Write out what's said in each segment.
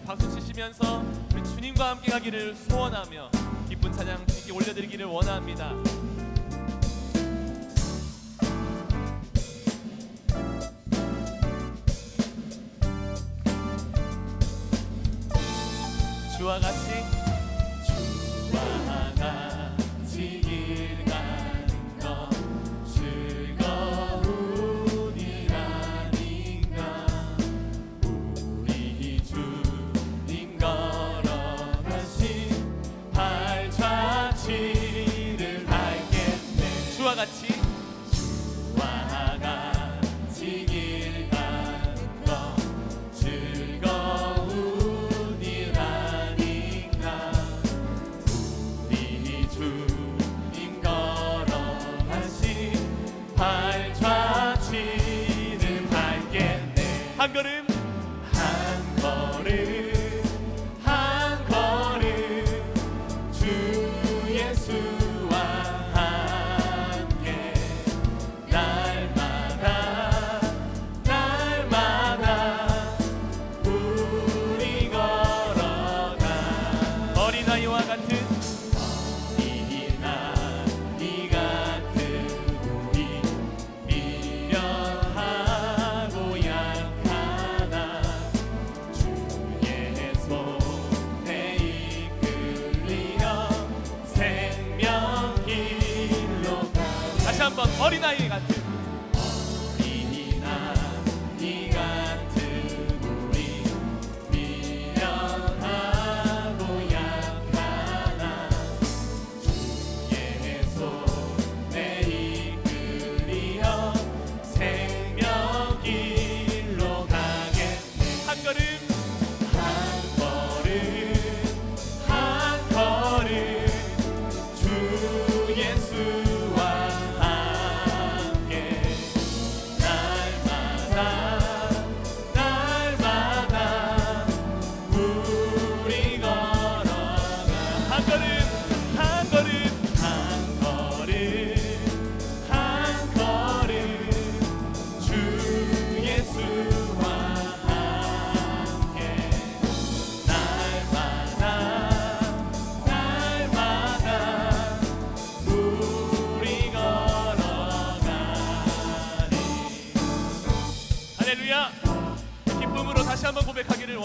우리 박수 치시면서 우리 주님과 함께 가기를 소원하며 기쁜 찬양 주님께 올려드리기를 원합니다. 주와 같이 한번 어린아이 같은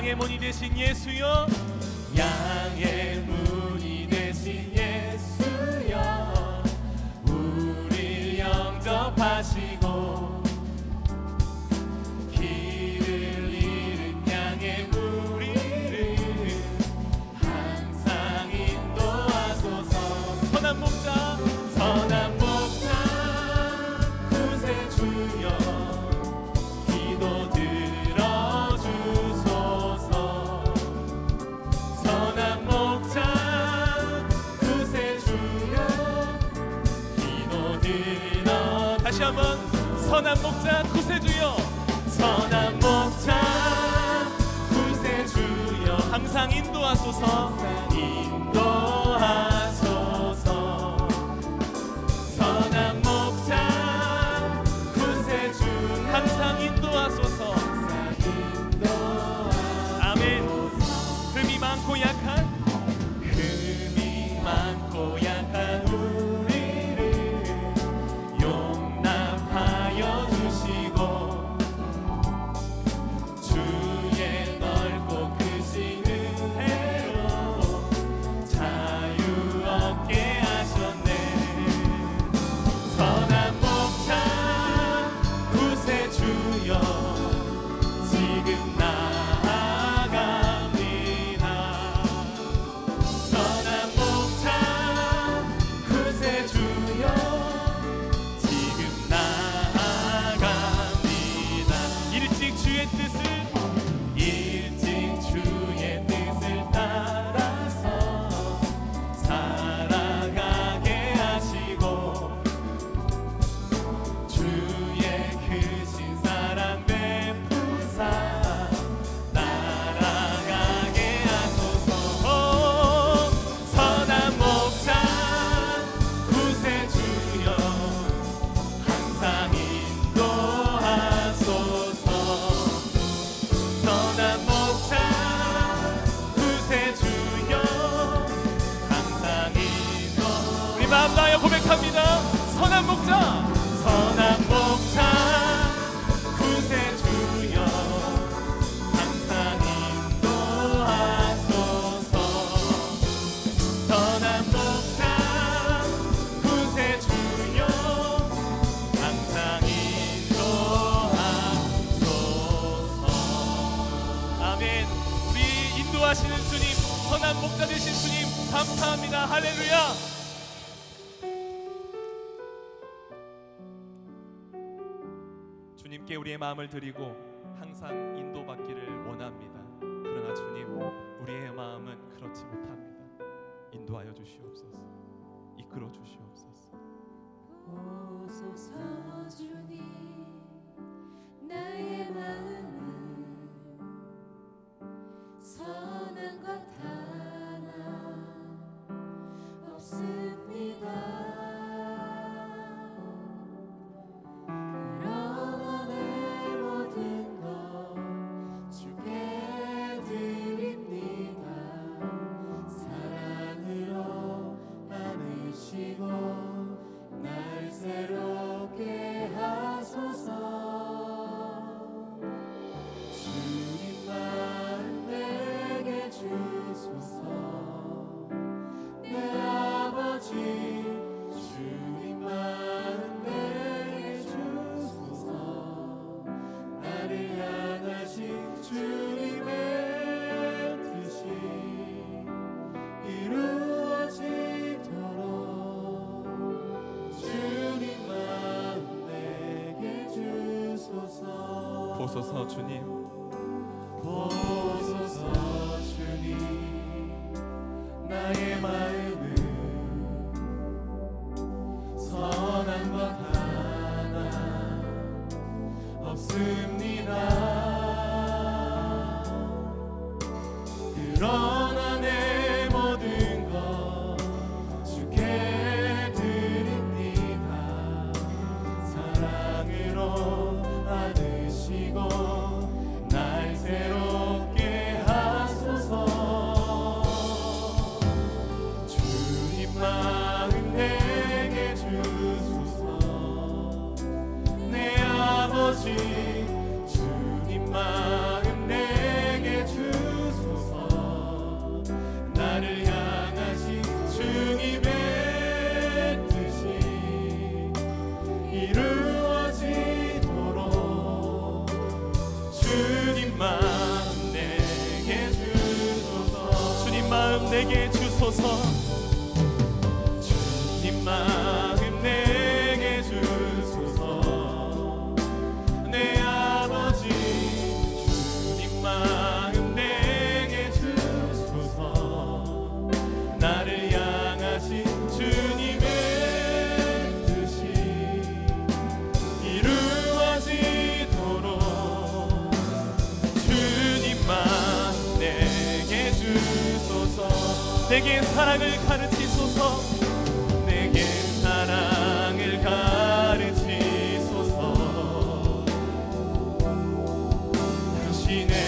양의 문이 되신 예수여. 양의 문이 되신 예수여. 우리 영접하시고 길을 잃은 양의 우리를 항상 인도하소서. 선한 목자. 선한 목자 구세주여. 선한 목자 구세주여. 항상 인도하소서. 인도하 마음 다하여 고백합니다. 선한 목자 선한 목자 구세주여 항상 인도하소서. 선한 목자 구세주여 항상 인도하소서. 아멘. 우리 인도하시는 주님 선한 목자 되신 주님 감사합니다. 할렐루야 주님께 우리의 마음을 드리고 항상 인도받기를 원합니다. 그러나 주님 우리의 마음은 그렇지 못합니다. 인도하여 주시옵소서. 이끌어 주시옵소서 주소서 보소서 주님 내게 주소서. 내게 사랑을 가르치소서. 내게 사랑을 가르치소서. 당신의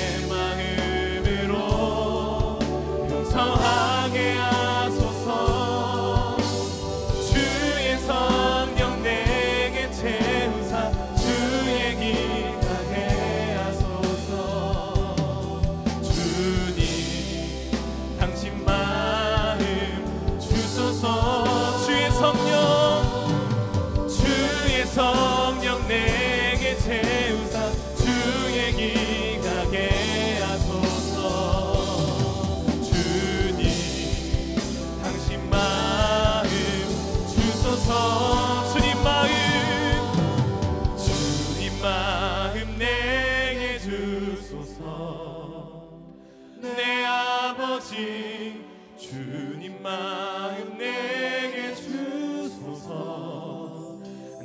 끝까지 주님 마음 내게 주소서.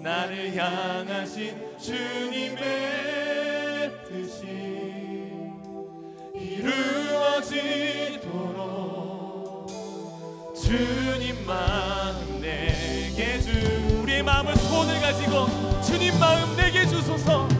나를 향하신 주님의 뜻이 이루어지도록. 주님 마음 내게 주 우리의 마음을 소원을 가지고 주님 마음 내게 주소서.